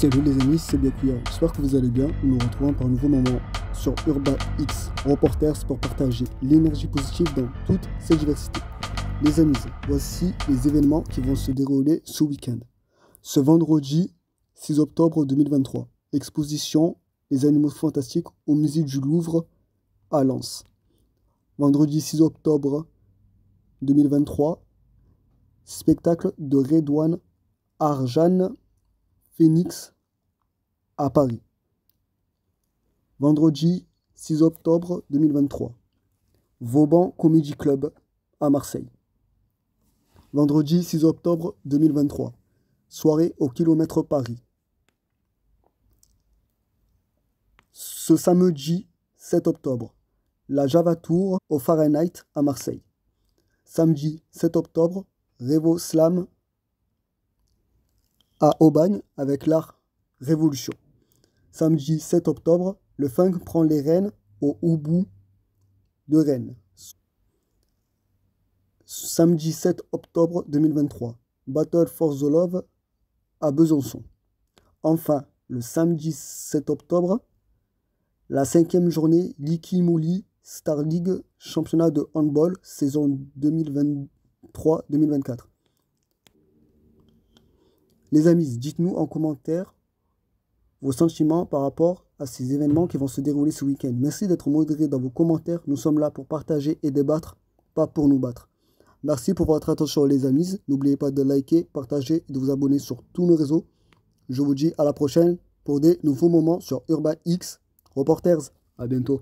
Salut les amis, c'est Biakuya. J'espère que vous allez bien. Nous nous retrouvons par un nouveau moment sur Urban X, Reporters pour partager l'énergie positive dans toute sa diversité. Les amis, voici les événements qui vont se dérouler ce week-end. Ce vendredi 6 octobre 2023, exposition Les animaux fantastiques au musée du Louvre à Lens. Vendredi 6 octobre 2023, spectacle de Redouane Arjan Phoenix à Paris. Vendredi 6 octobre 2023. Vauban Comedy Club à Marseille. Vendredi 6 octobre 2023. Soirée au kilomètre Paris. Ce samedi 7 octobre. La Java Tour au Fahrenheit à Marseille. Samedi 7 octobre. Revo Slam à Aubagne avec l'art Révolution. Samedi 7 octobre, le funk prend les rênes au Houbou de Rennes. Samedi 7 octobre 2023, Battle for the Love à Besançon. Enfin, le samedi 7 octobre, la cinquième journée Liki Mouli Star League championnat de handball saison 2023-2024. Les amis, dites-nous en commentaire vos sentiments par rapport à ces événements qui vont se dérouler ce week-end. Merci d'être modéré dans vos commentaires. Nous sommes là pour partager et débattre, pas pour nous battre. Merci pour votre attention les amis. N'oubliez pas de liker, partager et de vous abonner sur tous nos réseaux. Je vous dis à la prochaine pour des nouveaux moments sur Urban X Reporters. À bientôt.